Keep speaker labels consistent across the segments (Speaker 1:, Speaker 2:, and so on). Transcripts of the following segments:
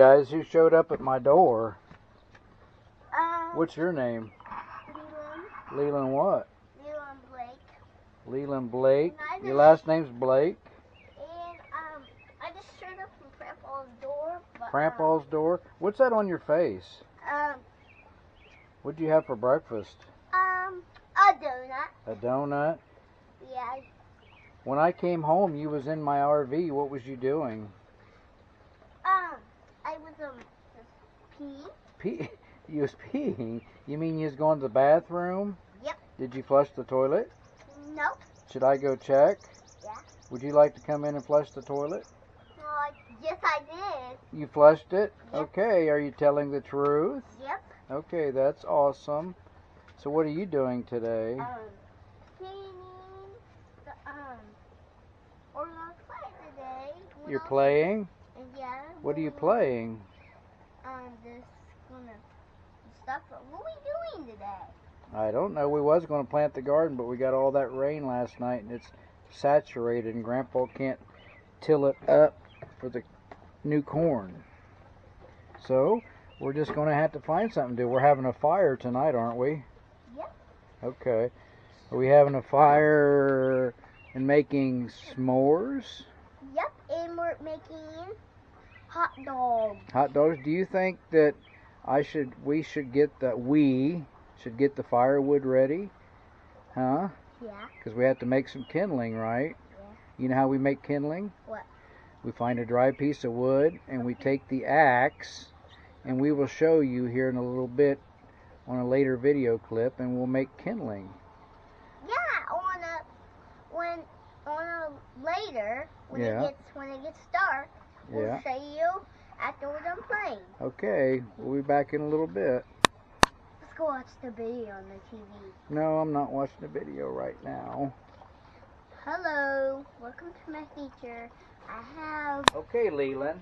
Speaker 1: guys, who showed up at my door?
Speaker 2: Um,
Speaker 1: What's your name?
Speaker 2: Leland,
Speaker 1: Leland what?
Speaker 2: Leland Blake.
Speaker 1: Leland Blake. Your last name's Blake.
Speaker 2: And, um, I just showed up from Grandpa's door. But,
Speaker 1: Grandpa's door. What's that on your face?
Speaker 2: Um,
Speaker 1: What'd you have for breakfast?
Speaker 2: um, a donut.
Speaker 1: A donut.
Speaker 2: Yeah,
Speaker 1: When I came home, you was in my RV. What was you doing?
Speaker 2: Was, um, pee.
Speaker 1: Pee. You was peeing. You mean you was going to the bathroom?
Speaker 2: Yep.
Speaker 1: Did you flush the toilet?
Speaker 2: Nope.
Speaker 1: Should I go check?
Speaker 2: Yeah.
Speaker 1: Would you like to come in and flush the toilet?
Speaker 2: Well, yes, I did.
Speaker 1: You flushed it?
Speaker 2: Yep.
Speaker 1: Okay. Are you telling the truth?
Speaker 2: Yep.
Speaker 1: Okay, that's awesome. So what are you doing today?
Speaker 2: Um, cleaning the, um, or today.
Speaker 1: You're playing?
Speaker 2: Yeah.
Speaker 1: What are you playing?
Speaker 2: Stuff. What are we doing today?
Speaker 1: I don't know. We was going to plant the garden, but we got all that rain last night and it's saturated and Grandpa can't till it up for the new corn. So, we're just going to have to find something to do. We're having a fire tonight, aren't we?
Speaker 2: Yep.
Speaker 1: Okay. Are we having a fire and making s'mores?
Speaker 2: Yep. And we're making hot dogs.
Speaker 1: Hot dogs. Do you think that I should we should get the we should get the firewood ready? Huh?
Speaker 2: Yeah.
Speaker 1: Because we have to make some kindling, right?
Speaker 2: Yeah.
Speaker 1: You know how we make kindling?
Speaker 2: What?
Speaker 1: We find a dry piece of wood and we take the axe and we will show you here in a little bit on a later video clip and we'll make kindling.
Speaker 2: Yeah. On a when on a later when
Speaker 1: Yeah.
Speaker 2: it gets when it gets dark, we'll
Speaker 1: Yeah.
Speaker 2: show you after we're done playing.
Speaker 1: Okay, we'll be back in a little bit.
Speaker 2: Let's go watch the video on the TV.
Speaker 1: No, I'm not watching the video right now.
Speaker 2: Hello. Welcome to my feature. I have
Speaker 1: Okay, Leland.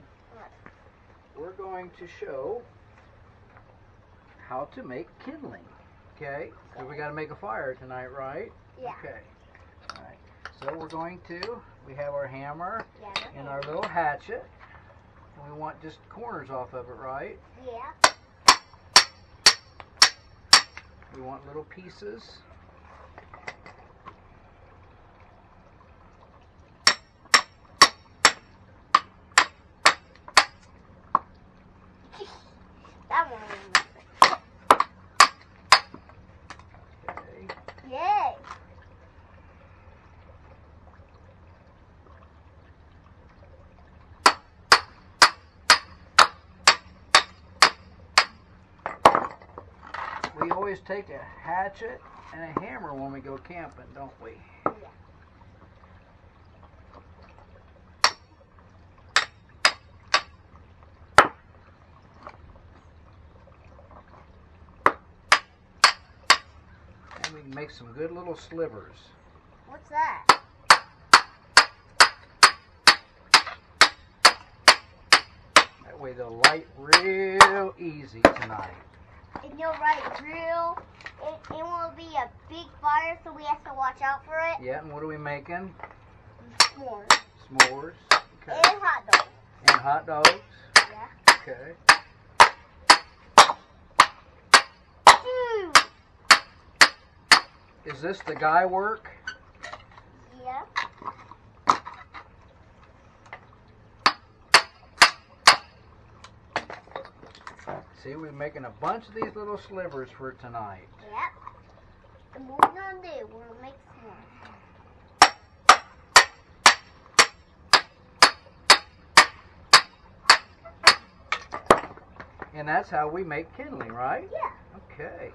Speaker 1: We're going to show how to make kindling. Okay? So we got to make a fire tonight, right?
Speaker 2: yeah.
Speaker 1: Okay. All right. So we're going to, we have our hammer
Speaker 2: Yeah.
Speaker 1: and our little hatchet. And we want just corners off of it, right?
Speaker 2: Yeah.
Speaker 1: We want little pieces.
Speaker 2: That one.
Speaker 1: Okay.
Speaker 2: Yay.
Speaker 1: We always take a hatchet and a hammer when we go camping, don't we?
Speaker 2: Yeah.
Speaker 1: And we can make some good little slivers.
Speaker 2: What's that?
Speaker 1: That way they'll light real easy tonight.
Speaker 2: And you're right, real. It, it will be a big fire, so we have to watch out for it.
Speaker 1: Yeah, and what are we making?
Speaker 2: More.
Speaker 1: S'mores. Okay.
Speaker 2: And hot dogs.
Speaker 1: And hot dogs.
Speaker 2: Yeah.
Speaker 1: Okay.
Speaker 2: Two.
Speaker 1: Is this the guy work?
Speaker 2: Yeah.
Speaker 1: See, we're making a bunch of these little slivers for tonight.
Speaker 2: Yep. And what we're gonna do, we're gonna make some.
Speaker 1: And that's how we make kindling, right?
Speaker 2: Yeah.
Speaker 1: Okay.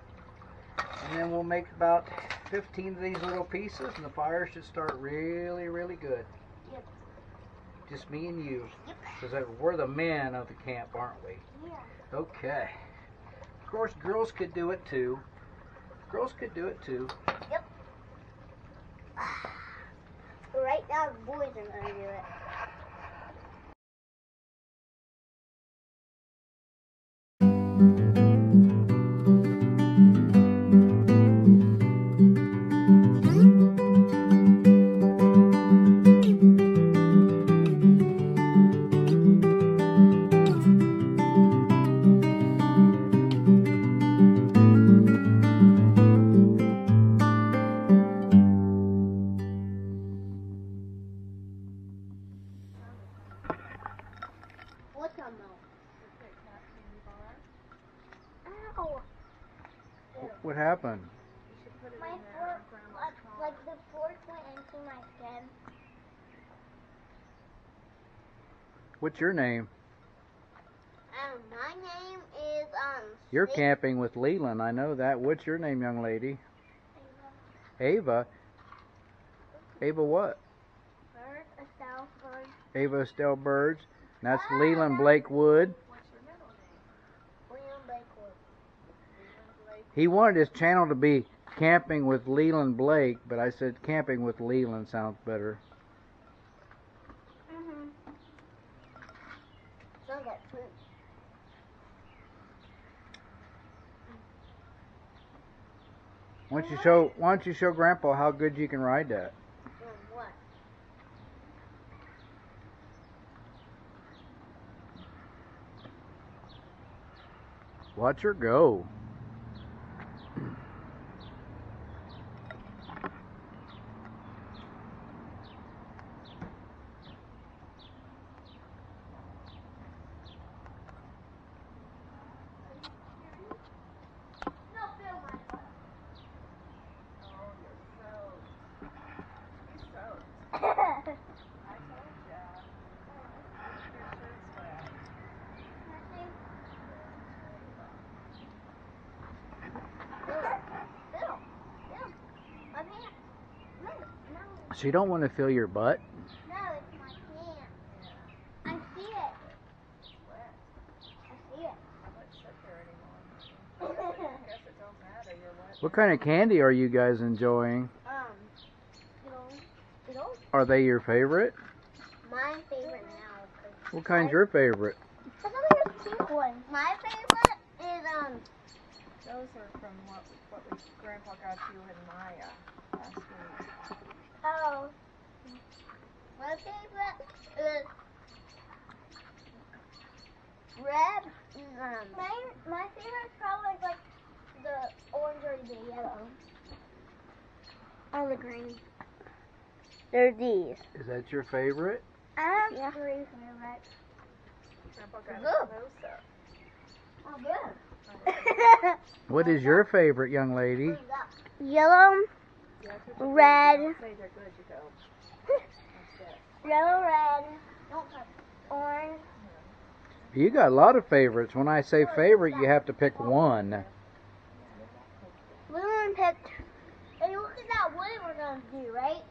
Speaker 1: And then we'll make about 15 of these little pieces, and the fire should start really, really good.
Speaker 2: Yep.
Speaker 1: Just me and you.
Speaker 2: Yep.
Speaker 1: Because we're the men of the camp, aren't we?
Speaker 2: Yeah.
Speaker 1: Okay. Of course, girls could do it too. Girls could do it too. Yep.
Speaker 2: Right now, boys are gonna do it. Ow!
Speaker 1: What happened?
Speaker 2: My fork, like, like the fork went into my skin.
Speaker 1: What's your name?
Speaker 2: Um, my name is, um...
Speaker 1: You're
Speaker 2: Ava.
Speaker 1: camping with Leland, I know that. What's your name, young lady? Ava. Ava? Ava what?
Speaker 2: Bird, Estelle Bird.
Speaker 1: Ava Estelle Birds. That's Leland Blake Wood. He wanted his channel to be Camping with Leland Blake, but I said Camping with Leland sounds better. Why don't you show Why don't you show Grandpa how good you can ride that?
Speaker 2: Um, what?
Speaker 1: Watch her go.
Speaker 2: No, feel my butt.
Speaker 3: Oh, you're soaked. You're soaked. I told ya. Your shirt's wet.
Speaker 2: Bill, Bill, my pants. No, no,
Speaker 1: So you don't want to feel your butt.
Speaker 2: no, it's my pants. I see it.
Speaker 3: It's wet.
Speaker 2: I see it.
Speaker 3: I wouldn't sit there anymore. I guess it don't matter. You're wet.
Speaker 1: What kind of candy are you guys enjoying?
Speaker 2: Um, Skittles. Skittles?
Speaker 1: Are they your favorite?
Speaker 2: My favorite now. 'cause
Speaker 1: What kind's your favorite?
Speaker 2: I thought there was pink ones. My favorite is.
Speaker 3: Those are from what, what we, Grandpa got you and Maya last week.
Speaker 2: Oh. My favorite is red. Um, my my favorite is probably like the orange or the yellow. Or the green. They're these.
Speaker 1: Is that your favorite?
Speaker 2: I have three favorites.
Speaker 3: Grandpa got
Speaker 2: Good.
Speaker 3: those up.
Speaker 2: Oh, good.
Speaker 1: What is your favorite, young lady?
Speaker 2: Yellow,
Speaker 3: Yeah, that's what you
Speaker 2: Red.
Speaker 3: do. You don't say they're good, you go. That's it.
Speaker 2: yellow, red, orange.
Speaker 1: You got a lot of favorites. When I say favorite, you have to pick one.
Speaker 2: Leland picked. Hey, look at that wood we're gonna do, right?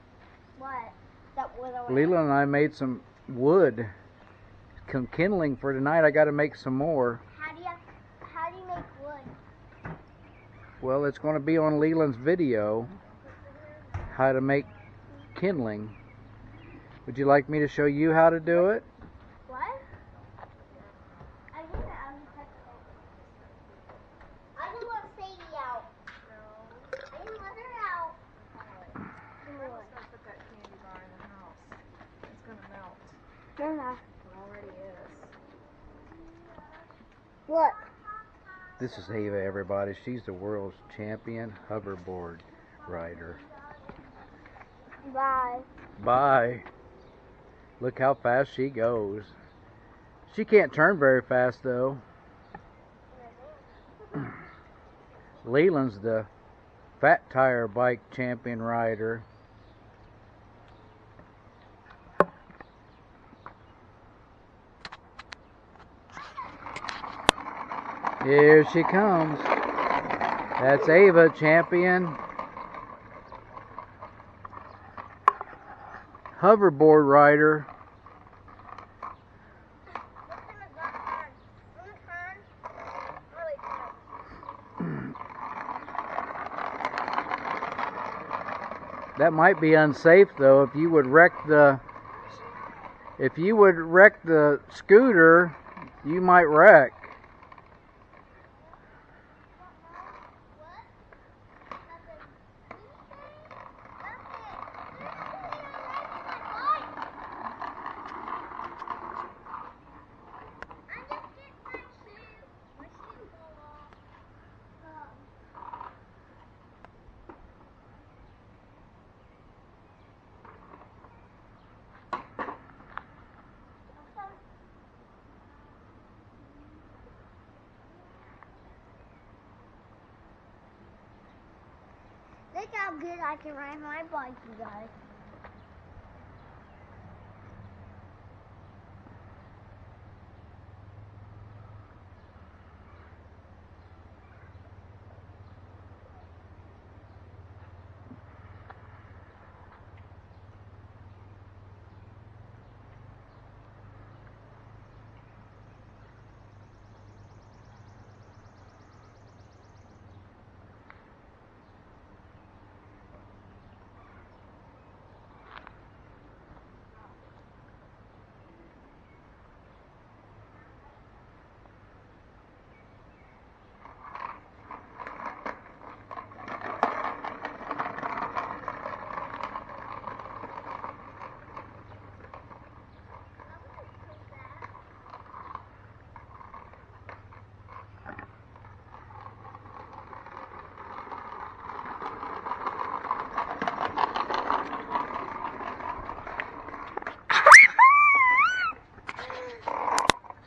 Speaker 2: What? That wood.
Speaker 1: Leland and I made some wood, kindling for tonight. I got to make some more.
Speaker 2: How do you how do you make wood?
Speaker 1: Well, it's going to be on Leland's video how to make kindling. Would you like me to show you how to do it?
Speaker 2: What? I didn't. I'm I didn't want Sadie out.
Speaker 3: No.
Speaker 2: I didn't let her out.
Speaker 3: Alright. Grandpa's gonna put that candy bar in the house. It's gonna melt.
Speaker 2: Grandma.
Speaker 3: It already is.
Speaker 2: Look.
Speaker 1: This is Ava, everybody. She's the world's champion hoverboard rider.
Speaker 2: Bye.
Speaker 1: Bye. Look how fast she goes. She can't turn very fast, though. Leland's the fat tire bike champion rider. Here she comes. That's Ava, champion. Hoverboard rider. That might be unsafe though. If you would wreck the if you would wreck the scooter, you might wreck.
Speaker 2: Look how good I can ride my bike, you guys.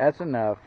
Speaker 1: That's enough.